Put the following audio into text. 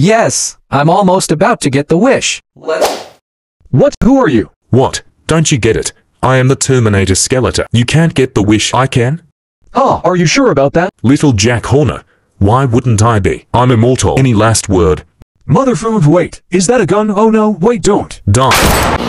Yes, I'm almost about to get the wish. What? Who are you? What? Don't you get it? I am the Terminator Skeletor. You can't get the wish I can? Ah, are you sure about that? Little Jack Horner. Why wouldn't I be? I'm immortal. Any last word? Mother food, wait. Is that a gun? Oh no, wait, don't. Die.